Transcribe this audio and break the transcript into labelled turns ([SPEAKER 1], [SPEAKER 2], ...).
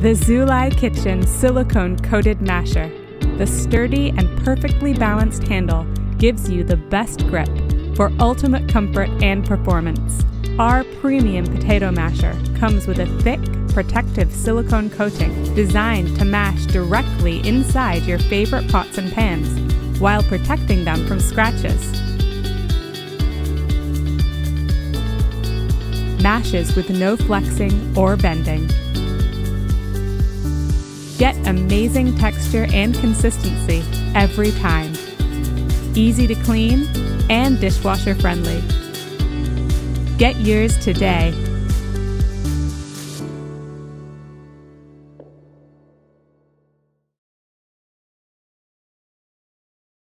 [SPEAKER 1] The Zulay Kitchen silicone coated masher. The sturdy and perfectly balanced handle gives you the best grip for ultimate comfort and performance. Our premium potato masher comes with a thick, protective silicone coating designed to mash directly inside your favorite pots and pans while protecting them from scratches. Mashes with no flexing or bending. Get amazing texture and consistency every time. Easy to clean and dishwasher friendly. Get yours today